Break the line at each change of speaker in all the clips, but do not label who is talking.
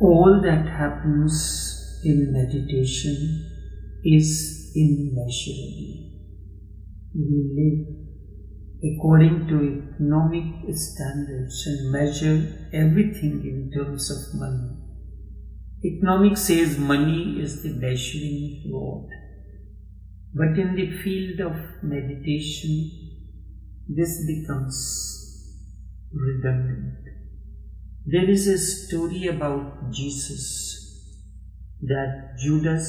All that happens in meditation is immeasurable. We live according to economic standards and measure everything in terms of money. Economics says money is the measuring rod. But in the field of meditation, this becomes redundant. There is a story about Jesus that Judas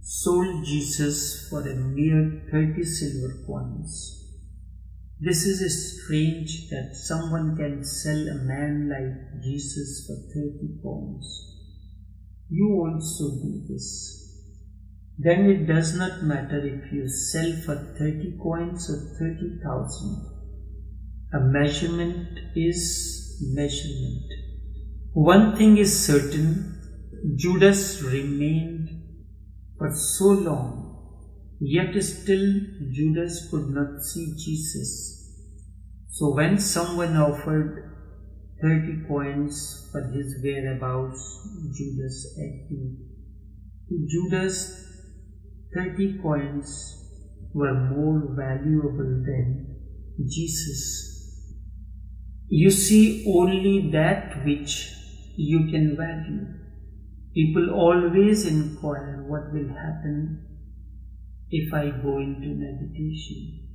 sold Jesus for a mere 30 silver coins. This is strange that someone can sell a man like Jesus for 30 coins. You also do this. Then it does not matter if you sell for 30 coins or 30,000. A measurement is measurement. One thing is certain Judas remained for so long Yet still Judas could not see Jesus. So when someone offered thirty coins for his whereabouts, Judas. To Judas, thirty coins were more valuable than Jesus. You see only that which you can value. People always inquire what will happen if I go into meditation.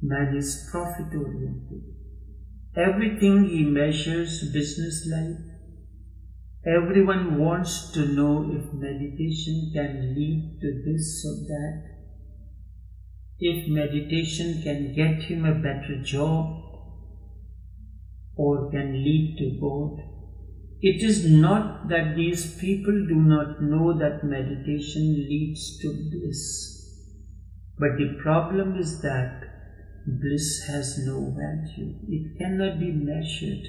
Man is profit oriented. Everything he measures business like. Everyone wants to know if meditation can lead to this or that. If meditation can get him a better job or can lead to God. It is not that these people do not know that meditation leads to bliss. But the problem is that bliss has no value. It cannot be measured.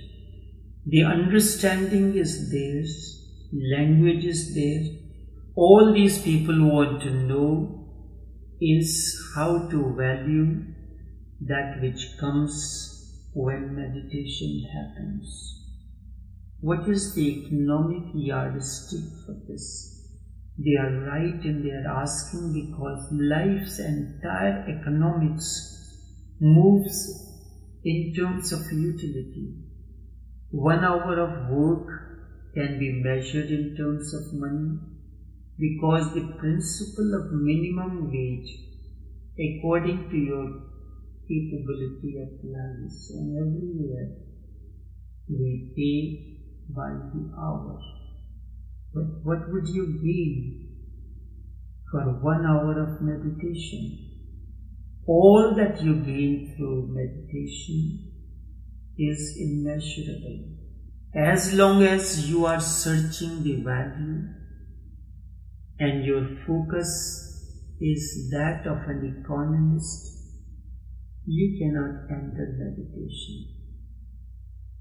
The understanding is theirs, language is there. All these people want to know is how to value that which comes when meditation happens. What is the economic yardstick for this? They are right in their asking because life's entire economics moves in terms of utility. One hour of work can be measured in terms of money because the principle of minimum wage according to your capability applies and everywhere we pay by the hour. But what would you gain for one hour of meditation? All that you gain through meditation is immeasurable. As long as you are searching the value and your focus is that of an economist, you cannot enter meditation.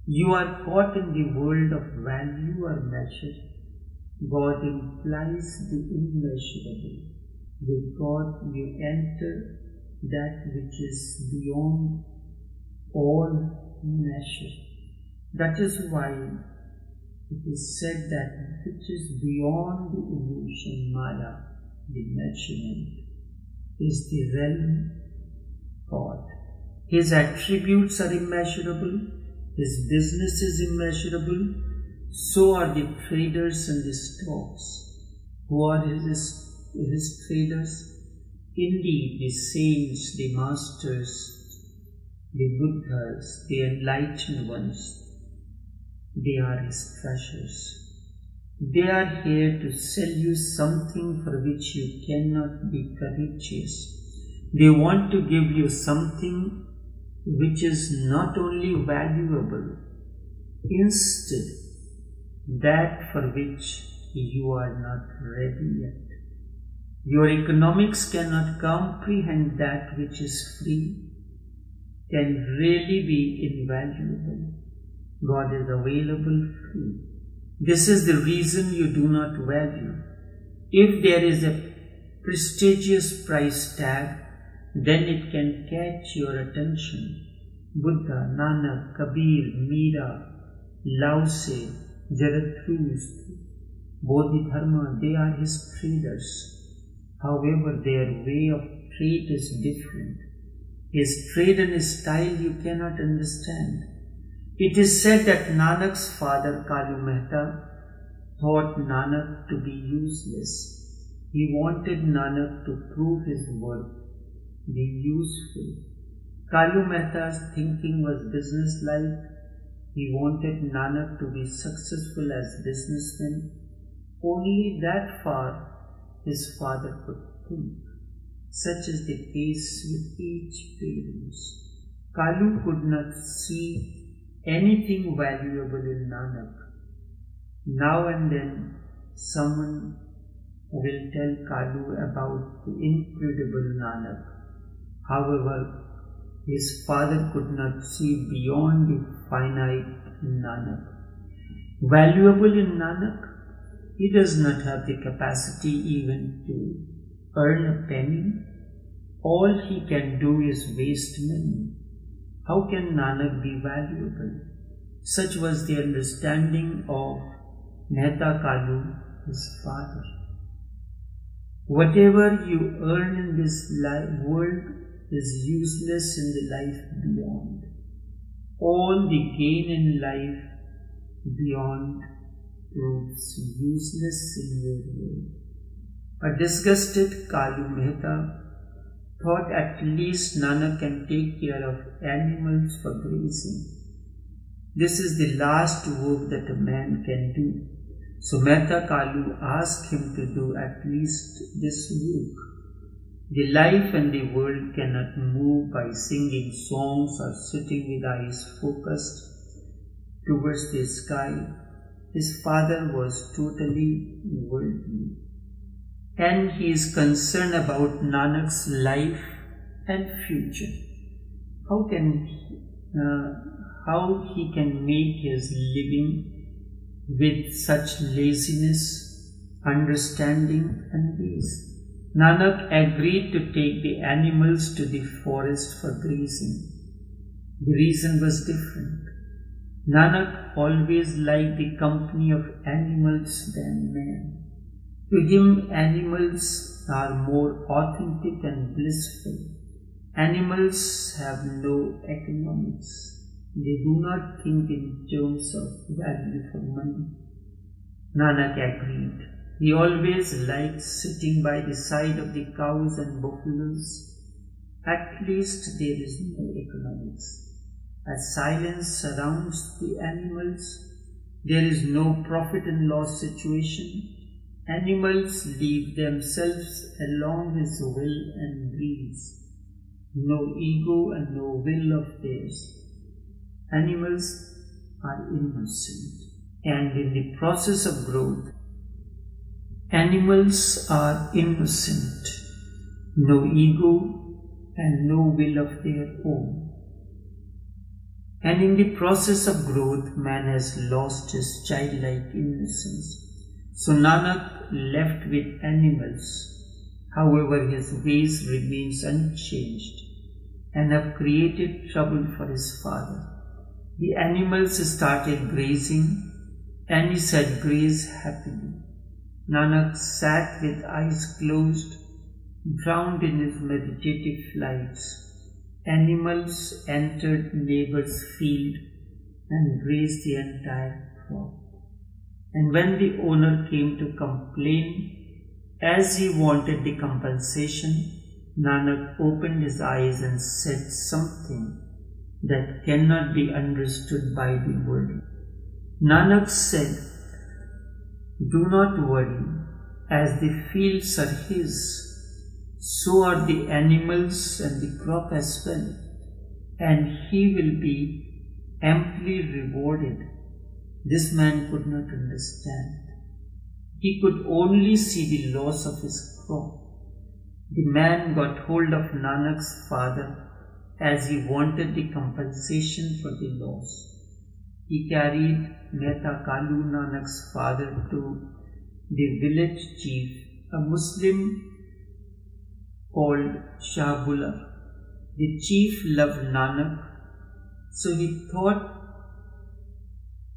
You are caught in the world of value or measure God implies the immeasurable. With God you enter that which is beyond all measure. That is why it is said that which is beyond the illusion, Maya, the measurement, is the realm. His attributes are immeasurable, his business is immeasurable, so are the traders and the stocks. Who are his, his traders? Indeed, the saints, the masters, the Buddhas, the enlightened ones, they are his treasures. They are here to sell you something for which you cannot be courageous. They want to give you something which is not only valuable, instead that for which you are not ready yet. Your economics cannot comprehend that which is free, can really be invaluable. God is available free. This is the reason you do not value. If there is a prestigious price tag, then it can catch your attention. Buddha, Nanak, Kabir, Mira, Lao Tse, Zarathustra, Bodhidharma, they are his traders. However, their way of trade is different. His trade and his style you cannot understand. It is said that Nanak's father Kalu Mehta thought Nanak to be useless. He wanted Nanak to prove his worth, be useful. Kalu Mehta's thinking was businesslike. He wanted Nanak to be successful as businessman. Only that far his father could think. Such is the case with each parent. Kalu could not see anything valuable in Nanak. Now and then someone will tell Kalu about the incredible Nanak. However, his father could not see beyond the finite Nanak. Valuable in Nanak, he does not have the capacity even to earn a penny. All he can do is waste money. How can Nanak be valuable? Such was the understanding of Mehta Kalu, his father. Whatever you earn in this life, world is useless in the life beyond. All the gain in life beyond proves useless in your world. A disgusted Kalu Mehta thought at least Nanak can take care of animals for grazing. This is the last work that a man can do. So Mehta Kalu asked him to do at least this work. The life and the world cannot move by singing songs or sitting with eyes focused towards the sky. His father was totally worldly. And he is concerned about Nanak's life and future. How can uh, how he can make his living with such laziness, understanding, and peace. Nanak agreed to take the animals to the forest for grazing. The reason was different. Nanak always liked the company of animals than men. To him, animals are more authentic and blissful. Animals have no economics. They do not think in terms of value for money. Nanak agreed. He always liked sitting by the side of the cows and buffaloes. At least there is no economics. As silence surrounds the animals, there is no profit and loss situation. Animals leave themselves along his will and breeze. No ego and no will of theirs. Animals are innocent and in the process of growth, animals are innocent, no ego and no will of their own. And in the process of growth, man has lost his childlike innocence. So Nanak left with animals. However, his ways remains unchanged and have created trouble for his father. The animals started grazing and he said, Graze happily. Nanak sat with eyes closed, drowned in his meditative flights. Animals entered neighbor's field and grazed the entire crop. And when the owner came to complain, as he wanted the compensation, Nanak opened his eyes and said something that cannot be understood by the world. Nanak said, Do not worry, as the fields are his, so are the animals and the crop as well, and he will be amply rewarded. This man could not understand. He could only see the loss of his crop. The man got hold of Nanak's father as he wanted the compensation for the loss. He carried Mehta Kalu Nanak's father to the village chief, a Muslim called Shahbullah. The chief loved Nanak, so he thought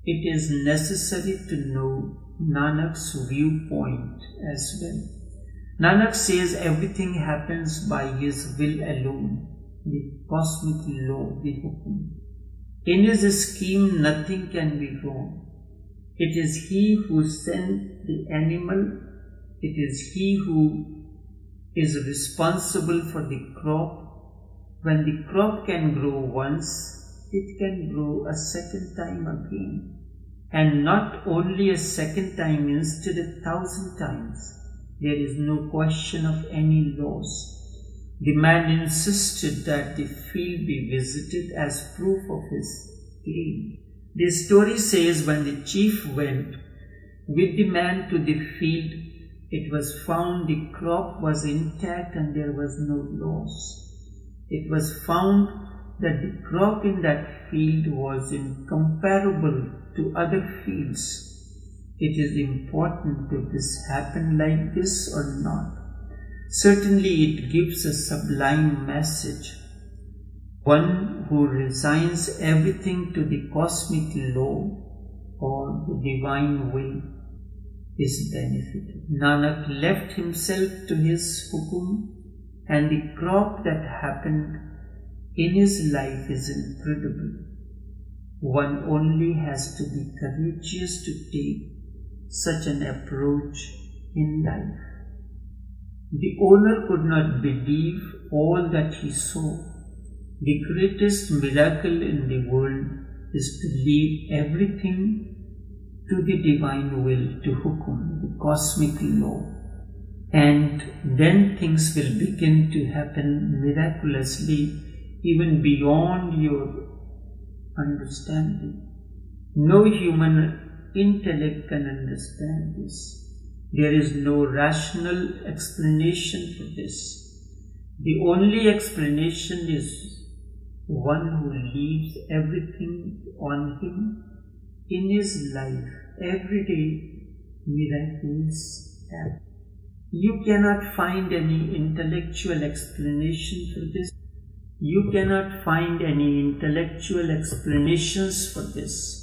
it is necessary to know Nanak's viewpoint as well. Nanak says everything happens by his will alone, the cosmic law, the hukum. In his scheme, nothing can be wrong. It is he who sent the animal, it is he who is responsible for the crop. When the crop can grow once, it can grow a second time again. And not only a second time, instead of thousand times. There is no question of any loss. The man insisted that the field be visited as proof of his claim. The story says when the chief went with the man to the field, it was found the crop was intact and there was no loss. It was found that the crop in that field was incomparable to other fields. It is important if this happen like this or not. Certainly it gives a sublime message. One who resigns everything to the cosmic law or the divine will is benefited. Nanak left himself to his hukum and the crop that happened in his life is incredible. One only has to be courageous to take such an approach in life. The owner could not believe all that he saw. The greatest miracle in the world is to leave everything to the divine will, to hukum, the cosmic law. And then things will begin to happen miraculously even beyond your understanding. No human intellect can understand this. There is no rational explanation for this. The only explanation is one who leaves everything on him in his life. Every day, miracles happen. You cannot find any intellectual explanation for this. You cannot find any intellectual explanations for this.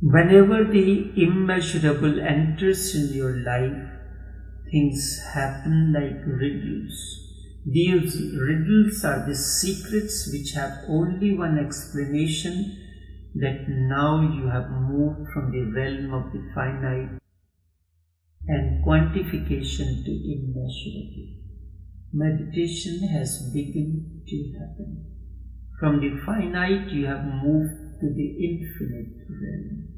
Whenever the immeasurable enters in your life, things happen like riddles. These riddles are the secrets which have only one explanation that now you have moved from the realm of the finite and quantification to immeasurable meditation has begun to happen. From the finite, you have moved to the infinite realm.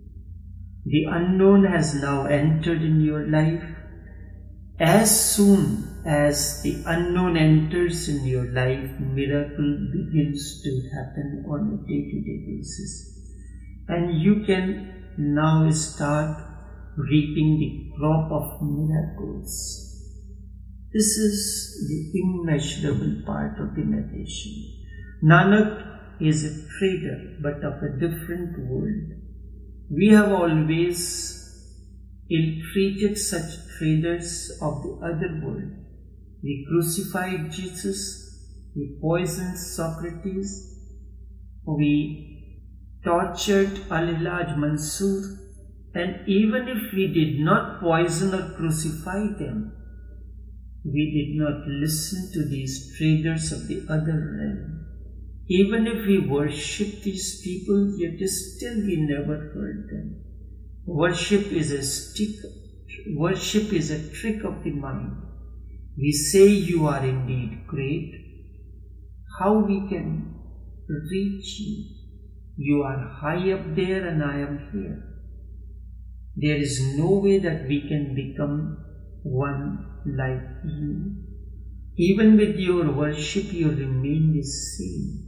The unknown has now entered in your life. As soon as the unknown enters in your life, miracle begins to happen on a day-to-day basis. And you can now start reaping the crop of miracles. This is the immeasurable part of the meditation. Nanak is a trader, but of a different world. We have always ill-treated such traders of the other world. We crucified Jesus, we poisoned Socrates, we tortured Al-Hallaj Mansur, and even if we did not poison or crucify them, we did not listen to these traders of the other realm. Even if we worship these people, yet still we never heard them. Worship is a stick, worship is a trick of the mind. We say you are indeed great. How we can reach you? You are high up there and I am here. There is no way that we can become one like you. Even with your worship, you remain the same.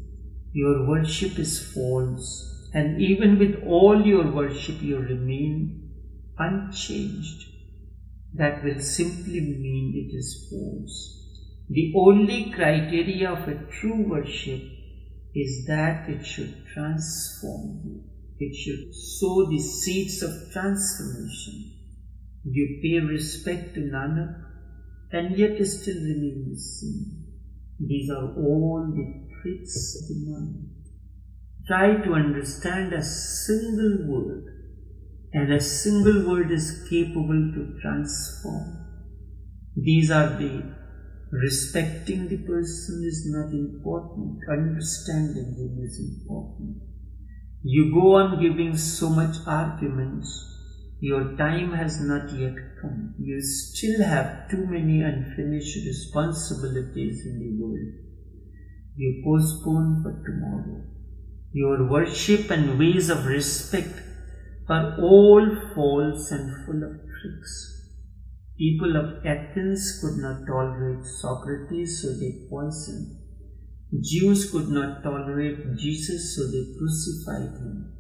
Your worship is false, and even with all your worship, you remain unchanged. That will simply mean it is false. The only criteria of a true worship is that it should transform you. It should sow the seeds of transformation. You pay respect to Nanak and yet still remain the same. These are all the of the mind. try to understand a single word, and a single word is capable to transform. These are the respecting the person is not important, understanding him is important. You go on giving so much arguments, your time has not yet come. You still have too many unfinished responsibilities in the world. You postpone for tomorrow. Your worship and ways of respect are all false and full of tricks. People of Athens could not tolerate Socrates, so they poisoned. Jews could not tolerate Jesus, so they crucified him.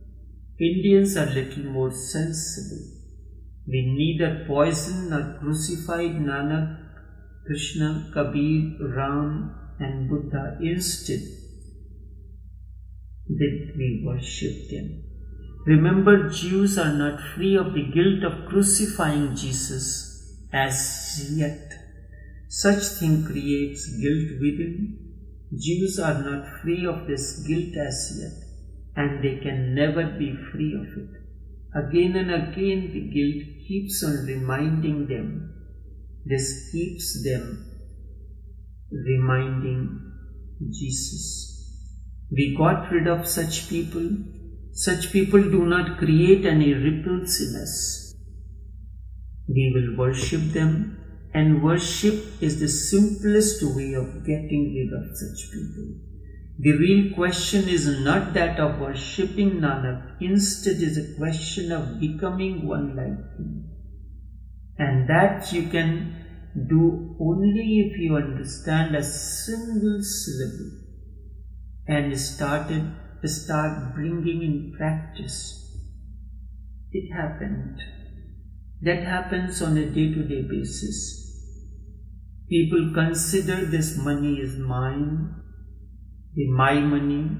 Indians are little more sensible. We neither poisoned nor crucified Nanak, Krishna, Kabir, Ram, and Buddha. Instead, did we worship them. Remember, Jews are not free of the guilt of crucifying Jesus as yet. Such thing creates guilt within. Jews are not free of this guilt as yet, and they can never be free of it. Again and again, the guilt keeps on reminding them. This keeps them reminding Jesus. We got rid of such people. Such people do not create any ripples in us. We will worship them, and worship is the simplest way of getting rid of such people. The real question is not that of worshipping Nanak, instead is a question of becoming one like him. And that you can do only if you understand a single syllable and started to start bringing in practice. It happened that happens on a day to day basis. People consider this money is mine, the my money,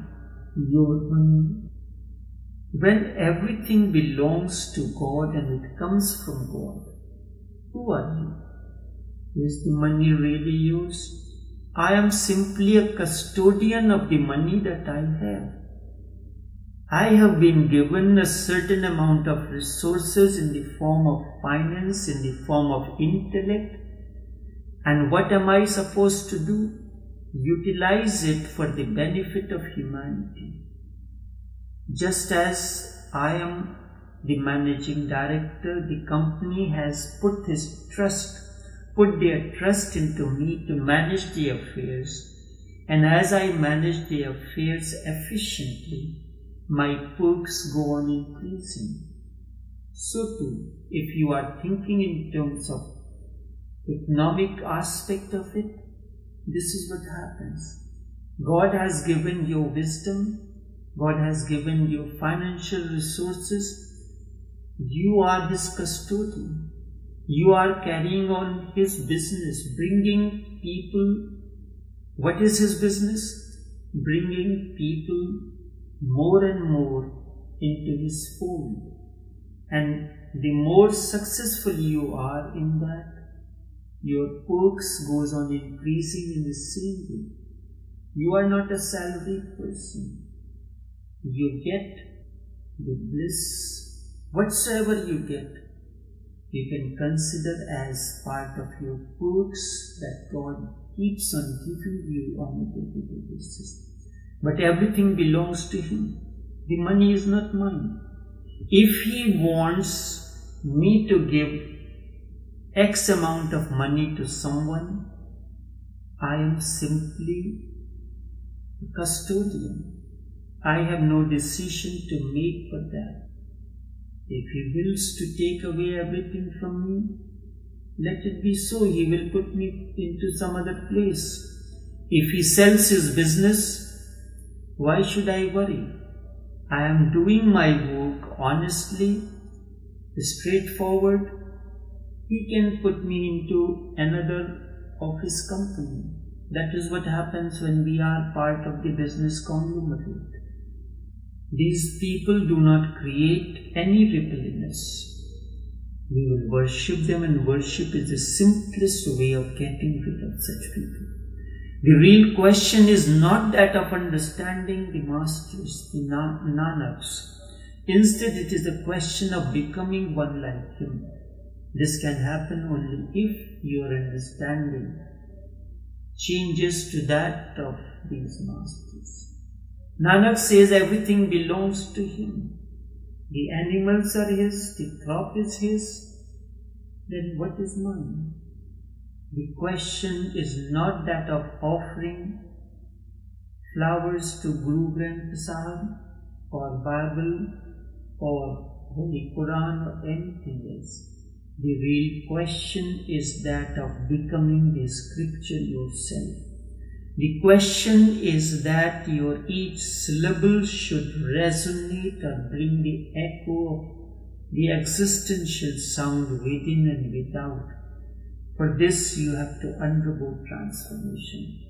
your money. When everything belongs to God and it comes from God, who are you? Is the money really yours? I am simply a custodian of the money that I have. I have been given a certain amount of resources in the form of finance, in the form of intellect, and what am I supposed to do? Utilize it for the benefit of humanity. Just as I am the managing director, the company has put his trust, put their trust into me to manage the affairs. And as I manage the affairs efficiently, my perks go on increasing. So too, if you are thinking in terms of economic aspect of it, this is what happens. God has given you wisdom, God has given you financial resources. You are this custodian. You are carrying on his business, bringing people. What is his business? Bringing people more and more into his fold. And the more successful you are in that, your perks goes on increasing in the same way. You are not a salaried person. You get the bliss, whatsoever you get, you can consider as part of your perks that God keeps on giving you on a day-to-day basis but everything belongs to Him. The money is not mine. If He wants me to give X amount of money to someone, I am simply a custodian. I have no decision to make for that. If He wills to take away everything from me, let it be so. He will put me into some other place. If He sells His business, why should I worry? I am doing my work honestly, straightforward. He can put me into another of his company. That is what happens when we are part of the business conglomerate. These people do not create any ripple in us. We will worship them, and worship is the simplest way of getting rid of such people. The real question is not that of understanding the masters, the Nanaks. Instead, it is a question of becoming one like him. This can happen only if your understanding changes to that of these masters. Nanak says everything belongs to him. The animals are his, the crop is his, then what is mine? The question is not that of offering flowers to Guru Granth Sahib or Bible or Holy Quran or anything else. The real question is that of becoming the scripture yourself. The question is that your each syllable should resonate or bring the echo of the existential sound within and without. For this you have to undergo transformation.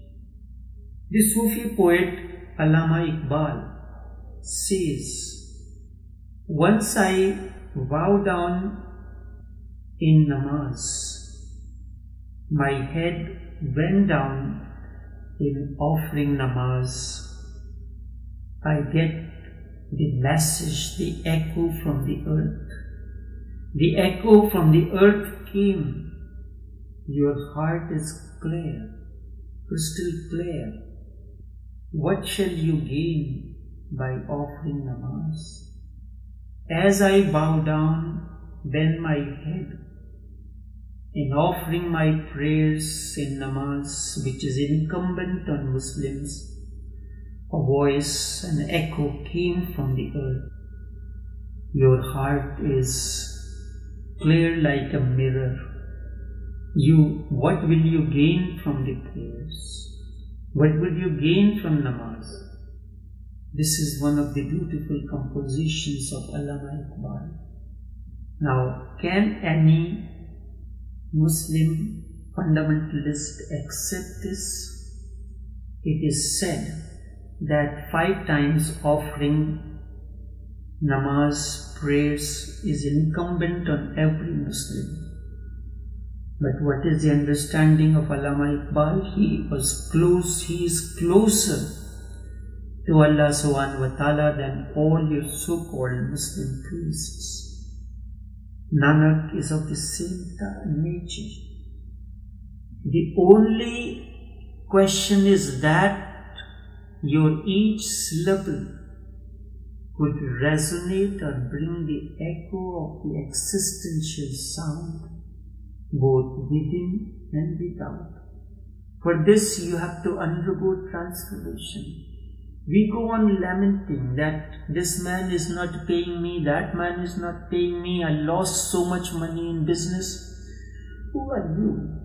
The Sufi poet Allama Iqbal says, Once I bow down in namaz. My head went down in offering namaz. I get the message, the echo from the earth. The echo from the earth came. Your heart is clear, crystal clear. What shall you gain by offering namaz? As I bow down, bend my head in offering my prayers in namaz, which is incumbent on Muslims, a voice, an echo came from the earth. Your heart is clear like a mirror. You, what will you gain from the prayers? What will you gain from namaz? This is one of the beautiful compositions of Allama Iqbal. Now, can any Muslim fundamentalist accept this, it is said that five times offering namaz prayers is incumbent on every Muslim. But what is the understanding of Allama Iqbal? He was close, he is closer to Allah subhanahu wa ta'ala than all your so-called Muslim priests. Nanak is of the same nature. The only question is that your each syllable could resonate or bring the echo of the existential sound both within and without. For this you have to undergo transformation. We go on lamenting that this man is not paying me, that man is not paying me, I lost so much money in business. Who are you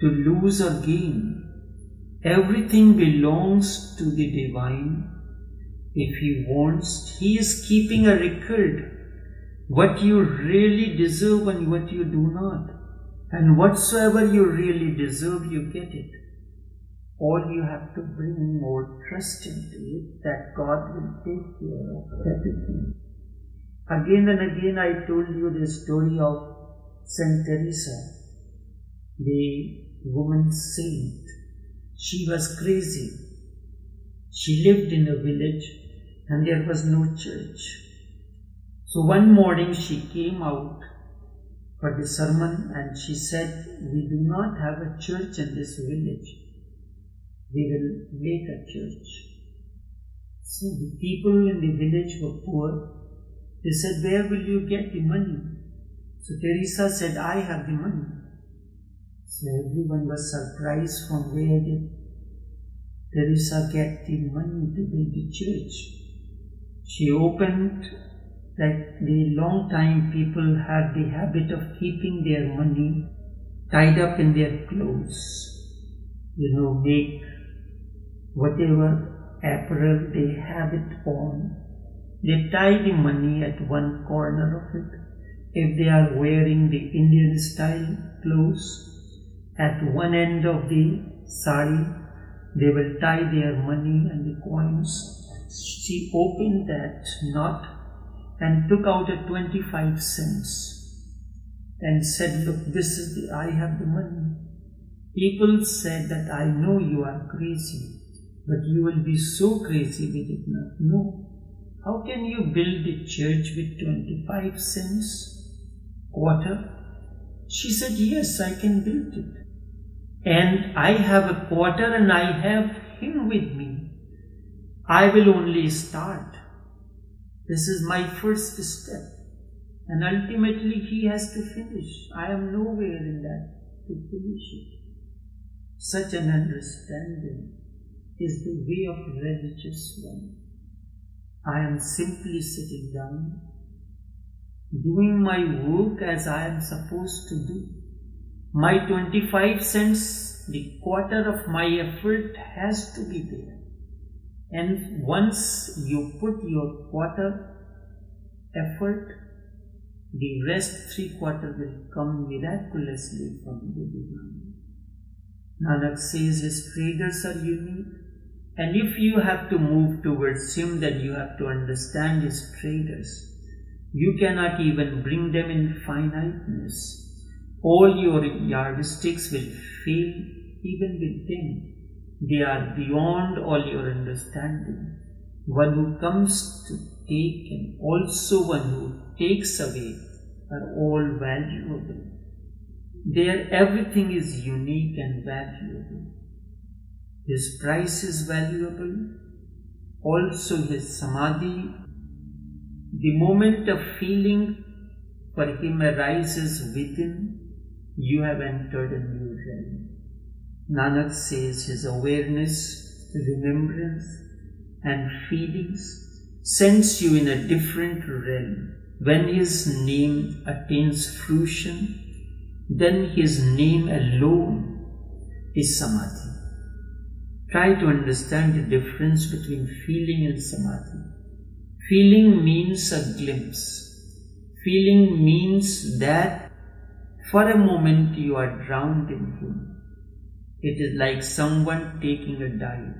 to lose or gain? Everything belongs to the divine. If he wants, he is keeping a record what you really deserve and what you do not. And whatsoever you really deserve, you get it. All you have to bring more trust into it that God will take care of everything. Again and again I told you the story of Saint Teresa, the woman saint. She was crazy. She lived in a village and there was no church. So one morning she came out for the sermon and she said, We do not have a church in this village they will make a church. So the people in the village were poor. They said, Where will you get the money? So Teresa said, I have the money. So everyone was surprised from where did Teresa get the money to build the church. She opened like the long time people had the habit of keeping their money tied up in their clothes. You know, make whatever apparel they have it on. They tie the money at one corner of it. If they are wearing the Indian style clothes, at one end of the sari, they will tie their money and the coins. She opened that knot and took out a 25 cents and said, look, this is the, I have the money. People said that I know you are crazy, but you will be so crazy we did not know. How can you build a church with 25 cents? Quarter? She said, Yes, I can build it. And I have a quarter and I have him with me. I will only start. This is my first step. And ultimately he has to finish. I am nowhere in that to finish it. Such an understanding is the way of religious one. I am simply sitting down, doing my work as I am supposed to do. My 25 cents, the quarter of my effort has to be there. And once you put your quarter effort, the rest three quarter will come miraculously from the divine. Nanak says his traders are unique. And if you have to move towards him, then you have to understand his traders. You cannot even bring them in finiteness. All your yardsticks will fail even with them. They are beyond all your understanding. One who comes to take and also one who takes away are all valuable. There everything is unique and valuable. His price is valuable, also his samadhi. The moment of feeling for him arises within, you have entered a new realm. Nanak says his awareness, remembrance, and feelings sends you in a different realm. When his name attains fruition, then his name alone is samadhi. Try to understand the difference between feeling and samadhi. Feeling means a glimpse. Feeling means that for a moment you are drowned in him. It is like someone taking a dive,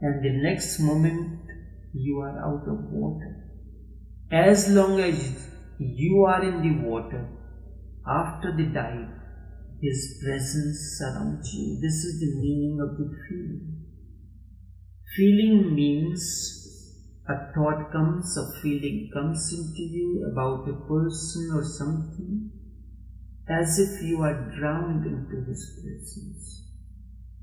and the next moment you are out of water. As long as you are in the water, after the dive, His presence surrounds you. This is the meaning of the feeling. Feeling means a thought comes, a feeling comes into you about a person or something, as if you are drowned into His presence.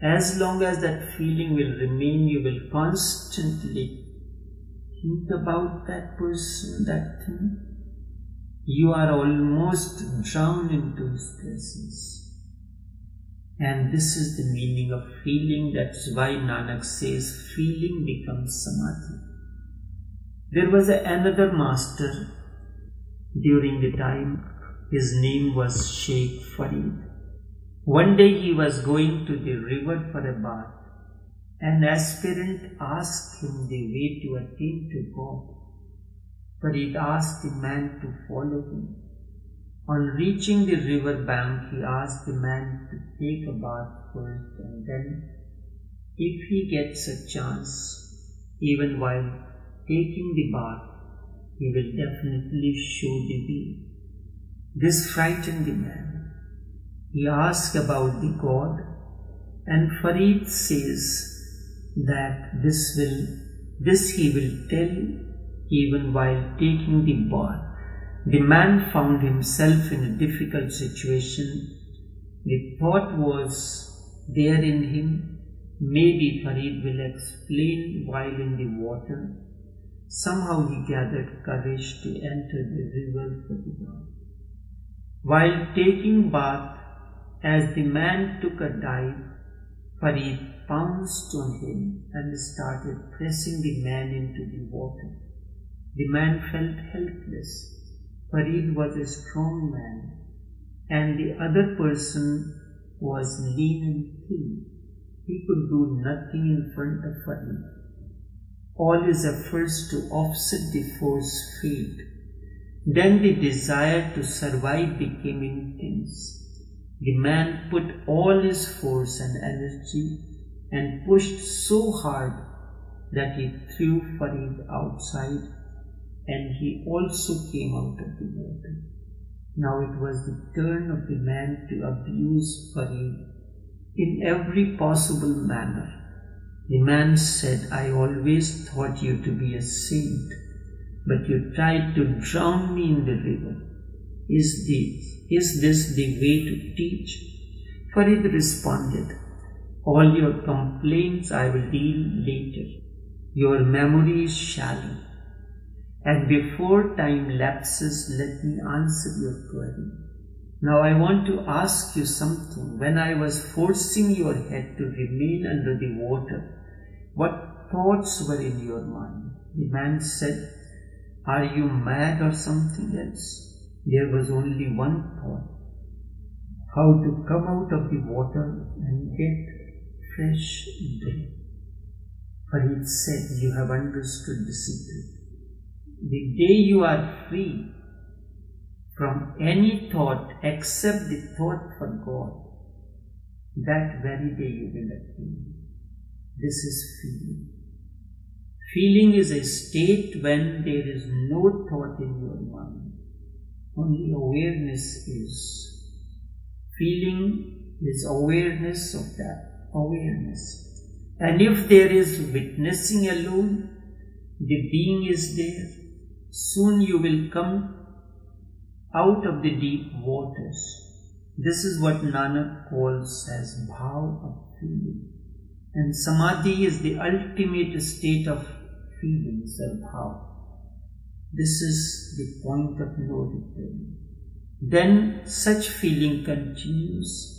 As long as that feeling will remain, you will constantly think about that person, that thing. You are almost drowned into His presence. And this is the meaning of feeling. That's why Nanak says feeling becomes samadhi. There was another master during the time. His name was Sheikh Farid. One day he was going to the river for a bath. An aspirant asked him the way to attain to God. Farid asked the man to follow him. On reaching the river bank, he asked the man to take a bath first and then, if he gets a chance, even while taking the bath, he will definitely show the way. This frightened the man. He asked about the God, and Farid says that this will, this he will tell even while taking the bath. The man found himself in a difficult situation. The thought was there in him, maybe Farid will explain while in the water. Somehow he gathered courage to enter the river for the bath. While taking bath, as the man took a dive, Farid pounced on him and started pressing the man into the water. The man felt helpless. Farid was a strong man, and the other person was lean and thin. He could do nothing in front of Farid. All his efforts to offset the force failed. Then the desire to survive became intense. The man put all his force and energy and pushed so hard that he threw Farid outside and he also came out of the water. Now it was the turn of the man to abuse Farid in every possible manner. The man said, I always thought you to be a saint, but you tried to drown me in the river. Is this, is this the way to teach? Farid responded, All your complaints I will deal later. Your memory is shallow. And before time lapses, let me answer your query. Now I want to ask you something. When I was forcing your head to remain under the water, what thoughts were in your mind? The man said, Are you mad or something else? There was only one thought how to come out of the water and get fresh drink. Farid said, You have understood the secret. The day you are free from any thought except the thought for God, that very day you will attain. This is feeling. Feeling is a state when there is no thought in your mind. Only awareness is. Feeling is awareness of that awareness. And if there is witnessing alone, the being is there, soon you will come out of the deep waters. This is what Nanak calls as bhav of feeling. And samadhi is the ultimate state of feelings or bhav. This is the point of no return. Then such feeling continues.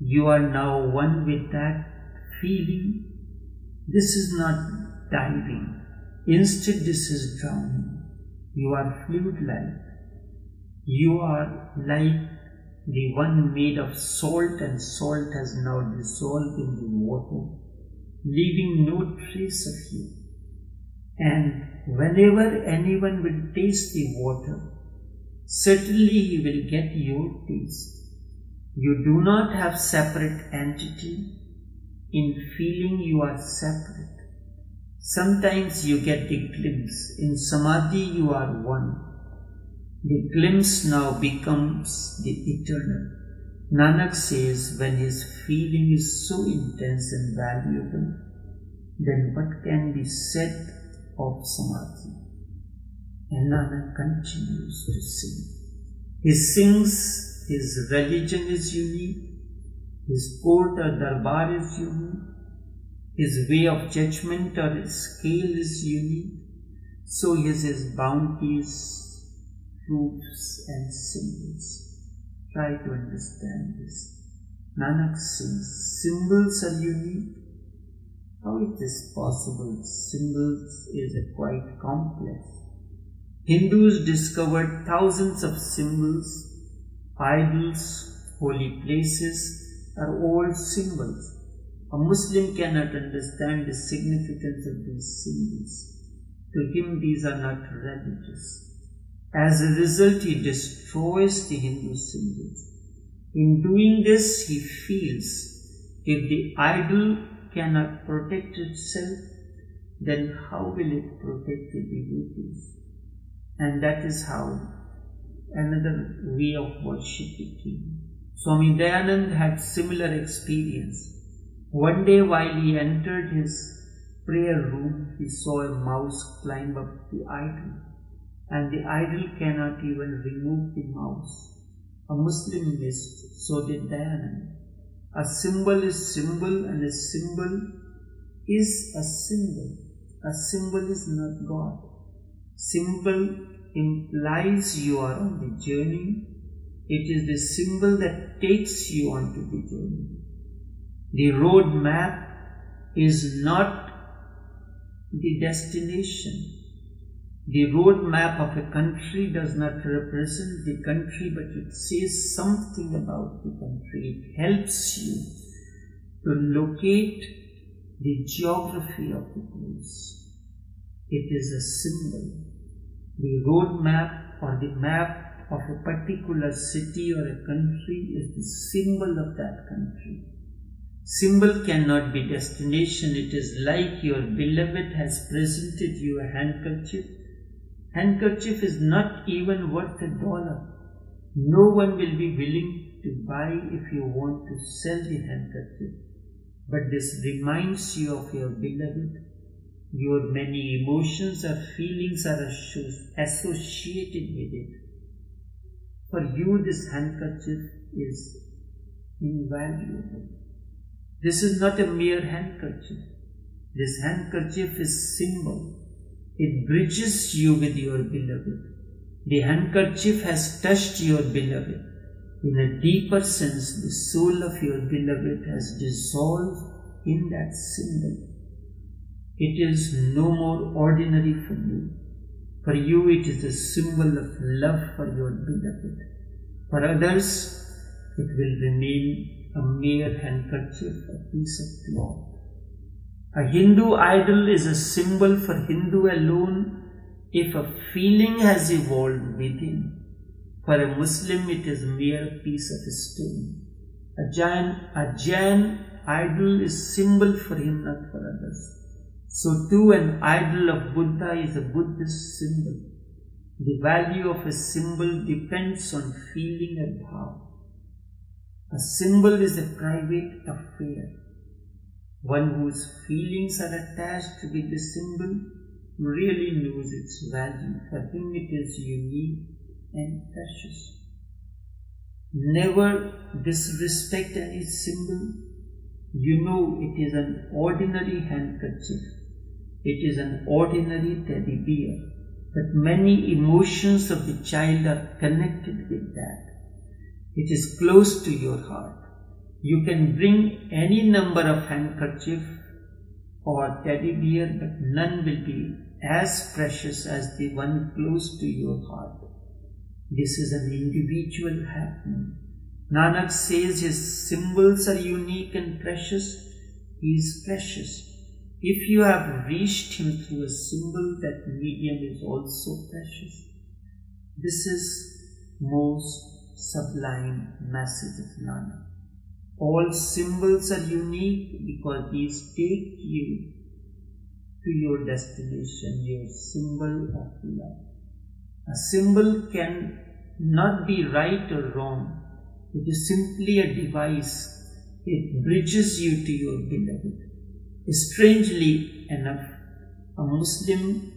You are now one with that feeling. This is not diving. Instead, this is drowning. You are fluid like. You are like the one made of salt, and salt has now dissolved in the water, leaving no trace of you. And whenever anyone will taste the water, certainly he will get your taste. You do not have separate entity. In feeling, you are separate. Sometimes you get the glimpse. In samadhi, you are one. The glimpse now becomes the eternal. Nanak says, when his feeling is so intense and valuable, then what can be said of samadhi? And Nanak continues to sing. He sings, his religion is unique, his court or darbar is unique, his way of judgment or his scale is unique, so is his bounties, fruits and symbols. Try to understand this. Nanak says, symbols are unique. How is this possible? Symbols is a quite complex. Hindus discovered thousands of symbols, idols, holy places are all symbols. A Muslim cannot understand the significance of these symbols. To him, these are not religious. As a result, he destroys the Hindu symbols. In doing this, he feels if the idol cannot protect itself, then how will it protect the devotees? And that is how another way of worship became. Swami Dayanand had similar experience. One day while he entered his prayer room, he saw a mouse climb up the idol and the idol cannot even remove the mouse. A Muslim missed, so did Dayanand. A symbol is symbol and a symbol is a symbol. A symbol is not God. Symbol implies you are on the journey. It is the symbol that takes you onto the journey. The road map is not the destination. The road map of a country does not represent the country, but it says something about the country. It helps you to locate the geography of the place. It is a symbol. The road map or the map of a particular city or a country is the symbol of that country. Symbol cannot be destination. It is like your beloved has presented you a handkerchief handkerchief is not even worth a dollar. No one will be willing to buy if you want to sell the handkerchief. But this reminds you of your beloved. Your many emotions or feelings are associated with it. For you, this handkerchief is invaluable. This is not a mere handkerchief. This handkerchief is symbol. It bridges you with your beloved. The handkerchief has touched your beloved. In a deeper sense, the soul of your beloved has dissolved in that symbol. It is no more ordinary for you. For you, it is a symbol of love for your beloved. For others, it will remain a mere handkerchief, a piece of cloth. A Hindu idol is a symbol for Hindu alone if a feeling has evolved within. For a Muslim, it is a mere piece of stone. A Jain, a Jain idol is symbol for him, not for others. So too an idol of Buddha is a Buddhist symbol. The value of a symbol depends on feeling and how. A symbol is a private affair. One whose feelings are attached with the symbol really knows its value. For him it is unique and precious. Never disrespect any symbol. You know it is an ordinary handkerchief. It is an ordinary teddy bear. But many emotions of the child are connected with that. It is close to your heart. You can bring any number of handkerchief or teddy bear, but none will be as precious as the one close to your heart. This is an individual happening. Nanak says his symbols are unique and precious. He is precious. If you have reached him through a symbol, that medium is also precious. This is most sublime message of Nanak. All symbols are unique because these take you to your destination, your symbol of love. A symbol can not be right or wrong. It is simply a device. It bridges you to your beloved. Strangely enough, a Muslim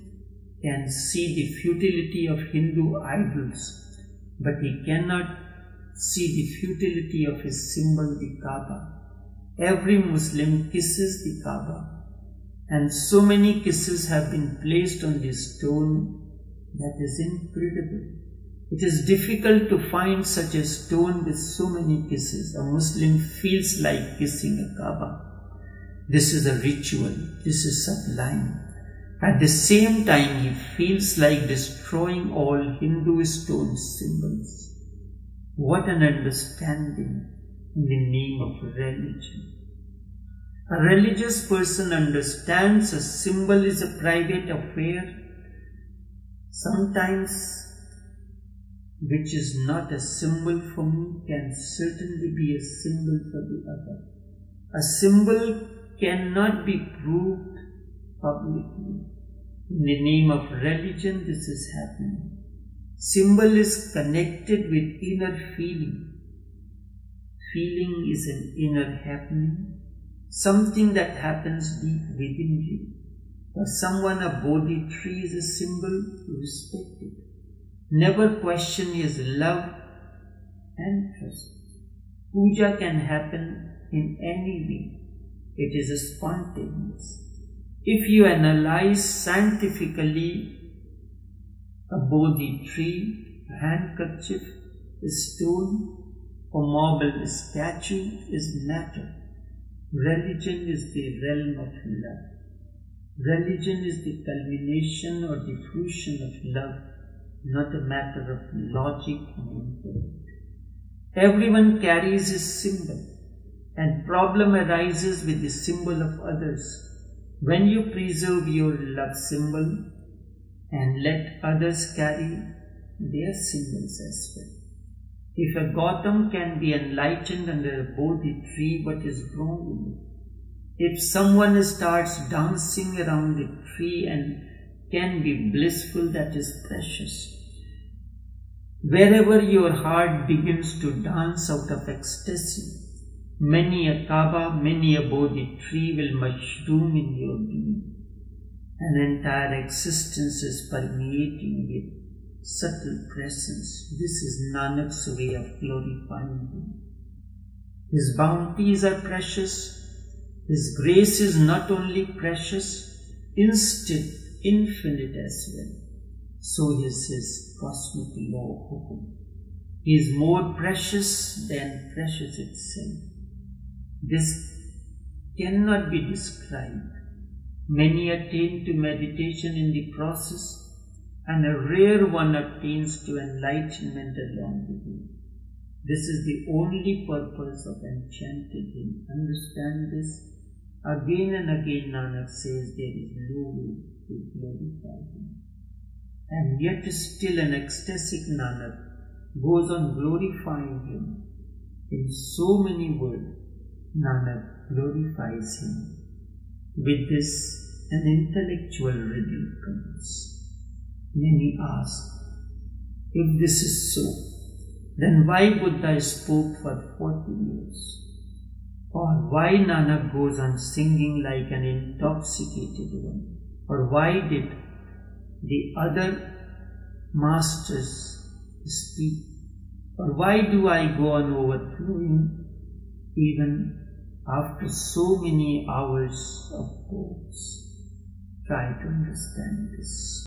can see the futility of Hindu idols but he cannot see the futility of his symbol, the Kaaba. Every Muslim kisses the Kaaba, and so many kisses have been placed on this stone that is incredible. It is difficult to find such a stone with so many kisses. A Muslim feels like kissing a Kaaba. This is a ritual, this is sublime. At the same time, he feels like destroying all Hindu stone symbols. What an understanding in the name of religion. A religious person understands a symbol is a private affair, sometimes which is not a symbol for me can certainly be a symbol for the other. A symbol cannot be proved publicly. In the name of religion, this is happening. Symbol is connected with inner feeling. Feeling is an inner happening, something that happens deep within you. For someone, a Bodhi tree is a symbol, respect it. Never question his love and trust. Puja can happen in any way. It is a spontaneous. If you analyze scientifically a Bodhi tree, a handkerchief, a stone, a marble statue is matter. Religion is the realm of love. Religion is the culmination or diffusion of love, not a matter of logic and intellect. Everyone carries his symbol, and problem arises with the symbol of others when you preserve your love symbol and let others carry their symbols as well. If a Gautam can be enlightened under a Bodhi tree, what is wrong with it? If someone starts dancing around the tree and can be blissful, that is precious. Wherever your heart begins to dance out of ecstasy, many a Kaaba, many a Bodhi tree will mushroom in your being. An entire existence is permeating with subtle presence. This is Nanak's way of glorifying Him. His bounties are precious. His grace is not only precious, instead infinite as well. So is His cosmic law He is more precious than precious itself. This cannot be described. Many attain to meditation in the process, and a rare one attains to enlightenment along the way. This is the only purpose of enchanted hymn. Understand this? Again and again Nanak says there is no way to glorify him. And yet still an ecstatic Nanak goes on glorifying him. In so many words, Nanak glorifies him. With this, an intellectual riddle comes. Many ask, if this is so, then why Buddha spoke for 40 years? Or why Nanak goes on singing like an intoxicated one? Or why did the other masters speak? Or why do I go on overflowing even after so many hours of course, try to understand this.